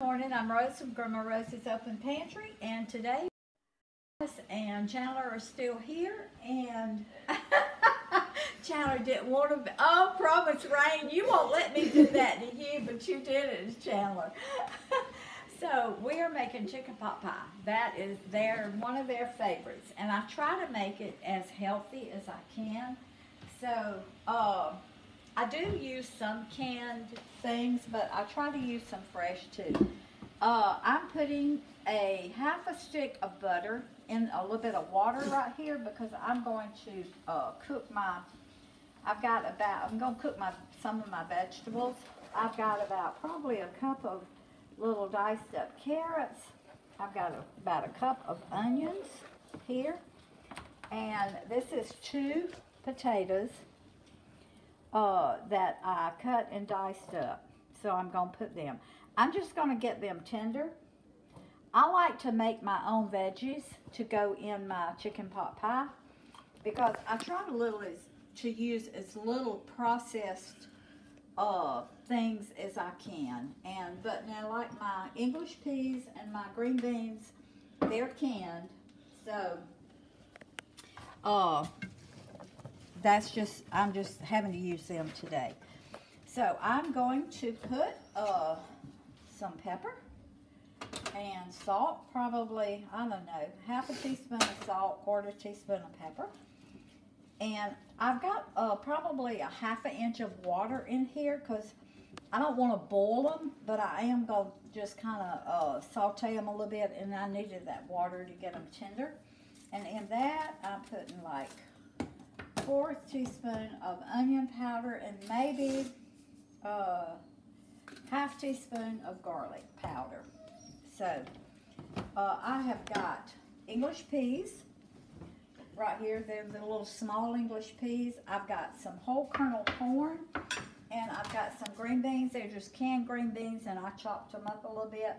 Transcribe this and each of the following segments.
morning. I'm Rose from Gramma Rose's Open Pantry, and today and Chandler are still here, and Chandler didn't want to. Oh, promise, Rain, you won't let me do that to you, but you did it, Chandler. so we are making chicken pot pie. That is their one of their favorites, and I try to make it as healthy as I can. So, uh, I do use some canned things, but I try to use some fresh too. Uh, I'm putting a half a stick of butter in a little bit of water right here because I'm going to uh, cook my, I've got about, I'm going to cook my some of my vegetables. I've got about probably a cup of little diced up carrots. I've got a, about a cup of onions here. And this is two potatoes uh, that I cut and diced up. So I'm going to put them. I'm just going to get them tender. I like to make my own veggies to go in my chicken pot pie because I try to little as, to use as little processed uh, things as I can. And But now like my English peas and my green beans, they're canned. So uh, that's just, I'm just having to use them today. So I'm going to put uh, some pepper and salt, probably, I don't know, half a teaspoon of salt, quarter teaspoon of pepper. And I've got uh, probably a half an inch of water in here because I don't want to boil them, but I am going to just kind of uh, saute them a little bit, and I needed that water to get them tender. And in that, I'm putting like fourth teaspoon of onion powder and maybe uh, half teaspoon of garlic powder. So uh, I have got English peas right here. They're the little small English peas. I've got some whole kernel corn and I've got some green beans. They're just canned green beans and I chopped them up a little bit.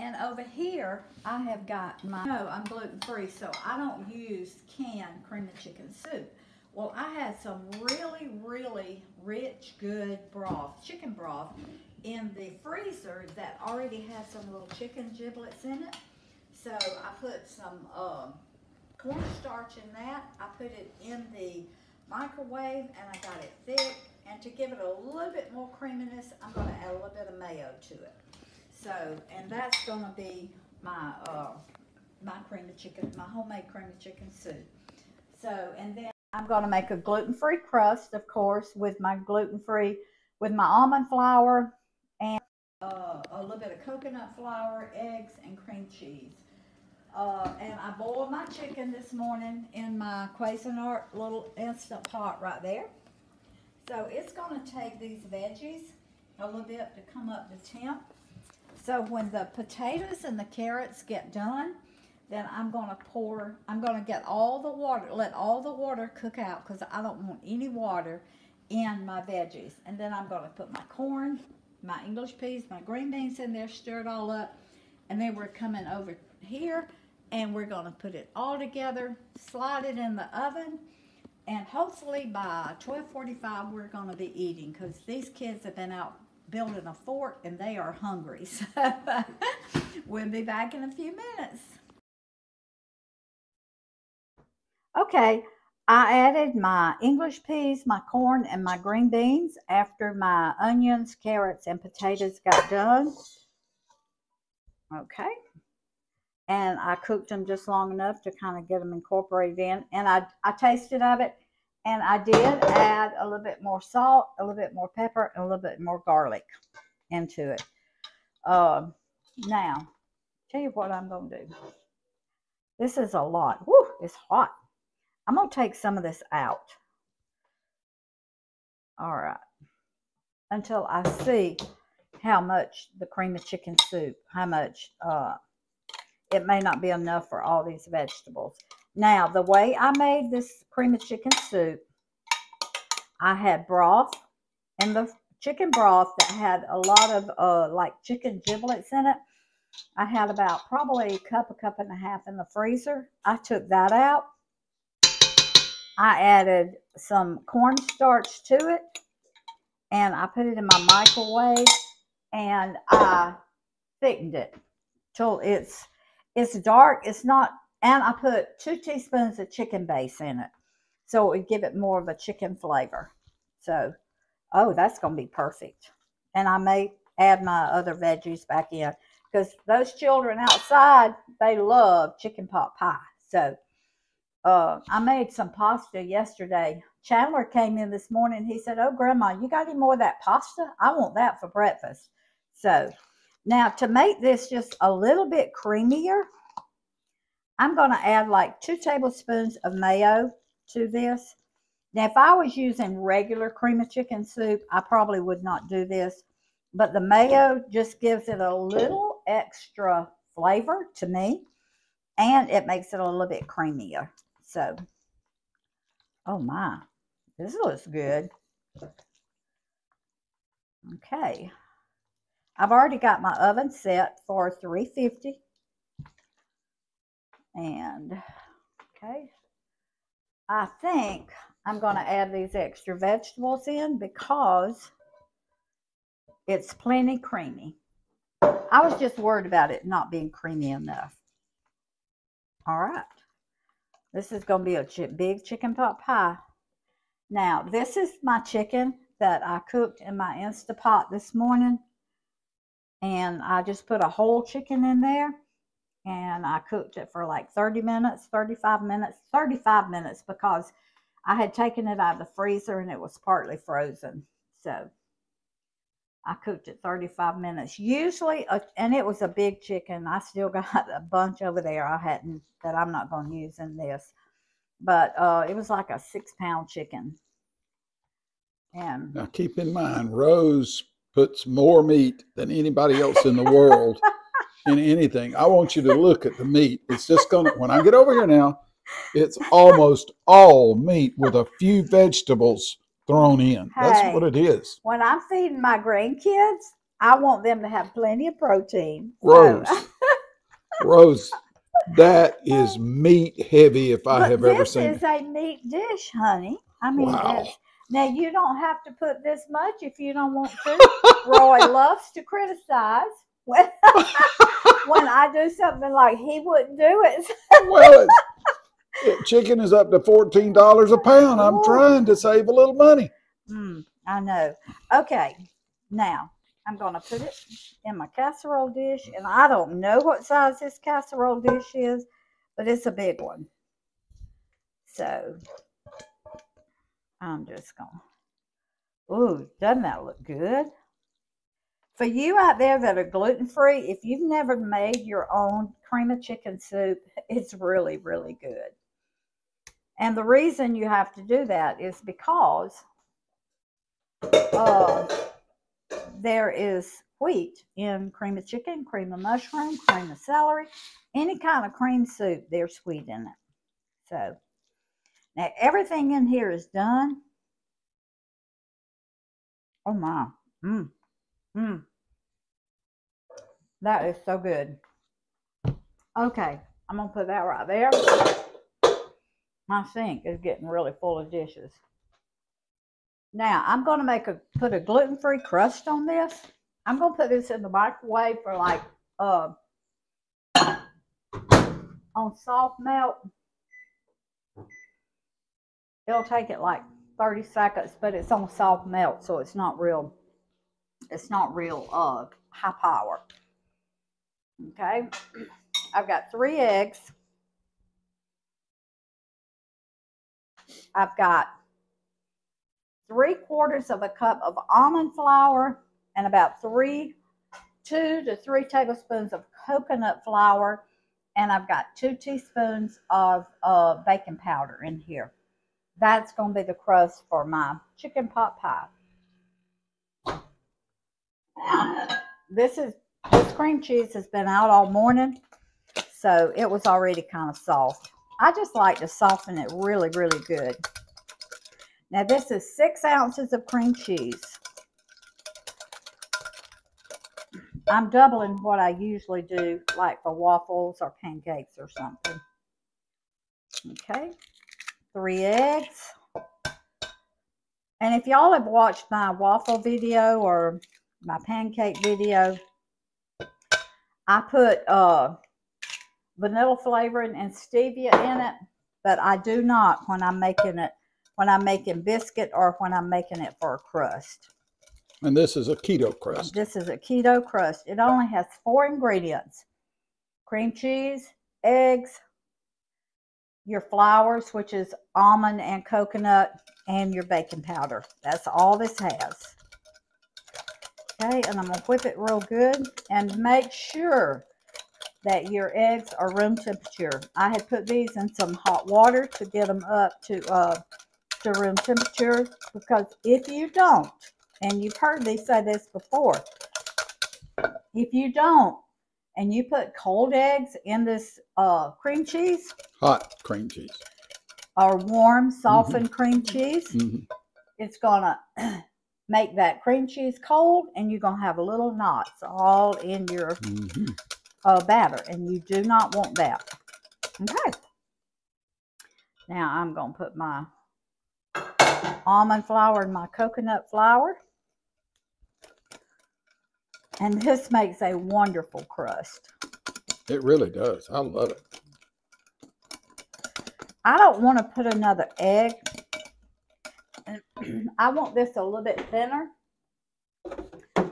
And over here, I have got my, no, I'm gluten-free, so I don't use canned cream of chicken soup. Well, I had some really, really rich, good broth, chicken broth, in the freezer that already had some little chicken giblets in it. So I put some um, cornstarch in that. I put it in the microwave and I got it thick. And to give it a little bit more creaminess, I'm going to add a little bit of mayo to it. So, and that's going to be my uh, my cream of chicken, my homemade cream of chicken soup. So, and then I'm going to make a gluten-free crust, of course, with my gluten-free, with my almond flour and uh, a little bit of coconut flour, eggs, and cream cheese. Uh, and I boiled my chicken this morning in my Cuisinart little Instant Pot right there. So it's going to take these veggies a little bit to come up to temp. So when the potatoes and the carrots get done, then I'm going to pour, I'm going to get all the water, let all the water cook out because I don't want any water in my veggies. And then I'm going to put my corn, my English peas, my green beans in there, stir it all up. And then we're coming over here and we're going to put it all together, slide it in the oven. And hopefully by 1245 we're going to be eating because these kids have been out building a fort and they are hungry. So we'll be back in a few minutes. Okay, I added my English peas, my corn, and my green beans after my onions, carrots, and potatoes got done. Okay. And I cooked them just long enough to kind of get them incorporated in. And I, I tasted of it. And I did add a little bit more salt, a little bit more pepper, and a little bit more garlic into it. Uh, now, tell you what I'm going to do. This is a lot. Woo, it's hot. I'm going to take some of this out. All right. Until I see how much the cream of chicken soup, how much, uh, it may not be enough for all these vegetables. Now, the way I made this cream of chicken soup, I had broth and the chicken broth that had a lot of uh, like chicken giblets in it. I had about probably a cup, a cup and a half in the freezer. I took that out. I added some cornstarch to it and I put it in my microwave and I thickened it till it's it's dark. It's not, and I put two teaspoons of chicken base in it, so it would give it more of a chicken flavor. So, oh, that's gonna be perfect. And I may add my other veggies back in because those children outside they love chicken pot pie. So, uh, I made some pasta yesterday. Chandler came in this morning. He said, "Oh, Grandma, you got any more of that pasta? I want that for breakfast." So now to make this just a little bit creamier, I'm going to add like two tablespoons of mayo to this. Now, if I was using regular cream of chicken soup, I probably would not do this. But the mayo just gives it a little extra flavor to me. And it makes it a little bit creamier. So, oh my, this looks good. Okay. I've already got my oven set for 350. And, okay, I think I'm going to add these extra vegetables in because it's plenty creamy. I was just worried about it not being creamy enough. All right. This is going to be a big chicken pot pie. Now, this is my chicken that I cooked in my Instapot this morning and I just put a whole chicken in there and I cooked it for like 30 minutes, 35 minutes, 35 minutes because I had taken it out of the freezer and it was partly frozen. So I cooked it 35 minutes. Usually, a, and it was a big chicken. I still got a bunch over there I hadn't, that I'm not going to use in this. But uh, it was like a six pound chicken. And now keep in mind, Rose puts more meat than anybody else in the world in anything. I want you to look at the meat. It's just gonna when I get over here now, it's almost all meat with a few vegetables thrown in. Hey, That's what it is. When I'm feeding my grandkids, I want them to have plenty of protein. Rose. So. Rose, that is meat heavy if I but have ever seen it. This is a meat dish, honey. I mean, wow. Now you don't have to put this much if you don't want to. Roy loves to criticize when, when I do something like he wouldn't do it. well, chicken is up to fourteen dollars a pound. I'm Ooh. trying to save a little money. Mm, I know. Okay, now I'm going to put it in my casserole dish, and I don't know what size this casserole dish is, but it's a big one. So I'm just going ooh, doesn't that look good? For you out there that are gluten-free, if you've never made your own cream of chicken soup, it's really, really good. And the reason you have to do that is because uh, there is wheat in cream of chicken, cream of mushroom, cream of celery, any kind of cream soup, there's wheat in it. So now everything in here is done. Oh my. Mmm. Mmm. That is so good. Okay, I'm going to put that right there. My sink is getting really full of dishes. Now, I'm going to make a put a gluten-free crust on this. I'm going to put this in the microwave for like uh on soft melt It'll take it like 30 seconds, but it's on soft melt, so it's not real, it's not real uh, high power. Okay, I've got three eggs. I've got three quarters of a cup of almond flour and about three, two to three tablespoons of coconut flour. And I've got two teaspoons of uh, baking powder in here. That's going to be the crust for my chicken pot pie. This is this cream cheese has been out all morning, so it was already kind of soft. I just like to soften it really, really good. Now this is six ounces of cream cheese. I'm doubling what I usually do, like for waffles or pancakes or something. Okay three eggs. And if y'all have watched my waffle video or my pancake video. I put uh, vanilla flavoring and stevia in it, but I do not when I'm making it, when I'm making biscuit or when I'm making it for a crust. And this is a keto crust. This is a keto crust. It only has four ingredients. Cream cheese, eggs, your flours, which is almond and coconut, and your baking powder. That's all this has. Okay, and I'm going to whip it real good and make sure that your eggs are room temperature. I had put these in some hot water to get them up to, uh, to room temperature because if you don't, and you've heard me say this before, if you don't, and you put cold eggs in this uh, cream cheese, hot cream cheese, or warm softened mm -hmm. cream cheese, mm -hmm. it's gonna make that cream cheese cold and you're going to have little knots all in your mm -hmm. uh, batter and you do not want that. Okay. Now I'm going to put my almond flour and my coconut flour. And this makes a wonderful crust. It really does. I love it. I don't want to put another egg I want this a little bit thinner.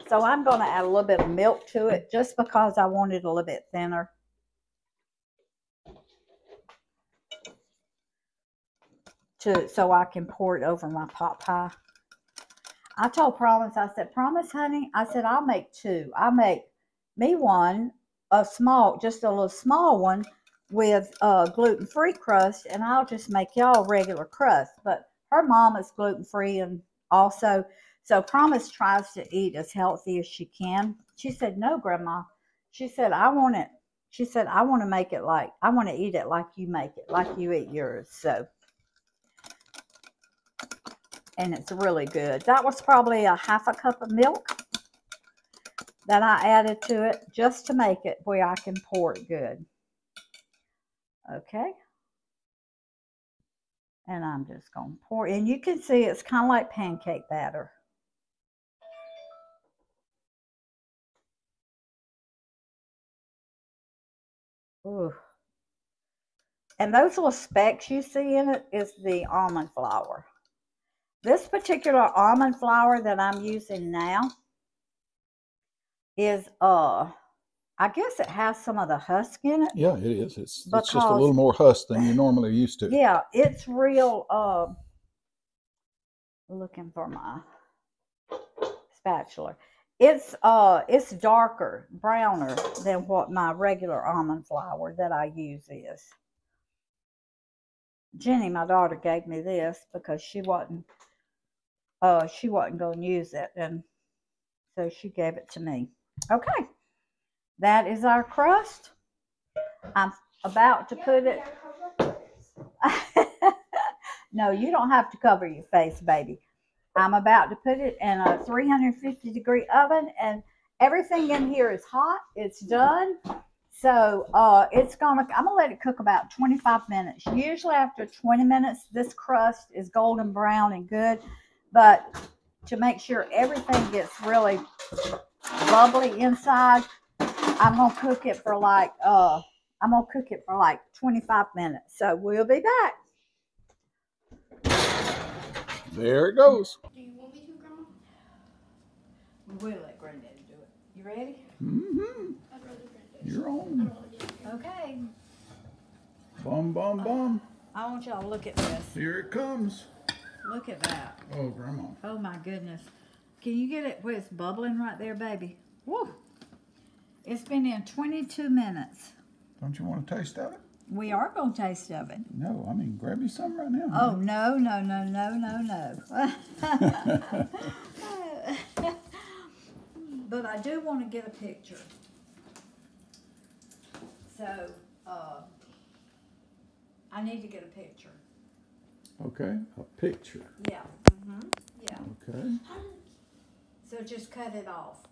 So I'm going to add a little bit of milk to it just because I want it a little bit thinner. To, so I can pour it over my pot pie. I told Promise, I said, Promise, honey, I said, I'll make two. I'll make me one, a small, just a little small one with a gluten-free crust, and I'll just make y'all regular crust. But her mom is gluten free and also so promise tries to eat as healthy as she can she said no grandma she said i want it she said i want to make it like i want to eat it like you make it like you eat yours so and it's really good that was probably a half a cup of milk that i added to it just to make it where i can pour it good okay and I'm just going to pour, and you can see it's kind of like pancake batter. Ooh. And those little specks you see in it is the almond flour. This particular almond flour that I'm using now is uh I guess it has some of the husk in it. Yeah, it is. It's, because, it's just a little more husk than you normally used to. Yeah, it's real. Uh, looking for my spatula. It's uh, it's darker, browner than what my regular almond flour that I use is. Jenny, my daughter, gave me this because she wasn't uh, she wasn't going to use it, and so she gave it to me. Okay. That is our crust. I'm about to put it. no, you don't have to cover your face, baby. I'm about to put it in a 350 degree oven and everything in here is hot. It's done. So uh, it's gonna, I'm gonna let it cook about 25 minutes. Usually after 20 minutes, this crust is golden brown and good. But to make sure everything gets really bubbly inside, I'm gonna cook it for like uh I'm gonna cook it for like 25 minutes. So we'll be back. There it goes. Do you want me to, Grandma? We'll let Granddaddy do it. You ready? Mm-hmm. I'd. You're on. Okay. Bum bum bum. I want y'all to look at this. Here it comes. Look at that. Oh, Grandma. Oh my goodness. Can you get it where it's bubbling right there, baby? Woo! It's been in 22 minutes. Don't you want to taste of it? We are going to taste of it. No, I mean, grab you some right now. Oh, no, no, no, no, no, no. but I do want to get a picture. So, uh, I need to get a picture. Okay, a picture. Yeah. Mm -hmm. Yeah. Okay. So just cut it off.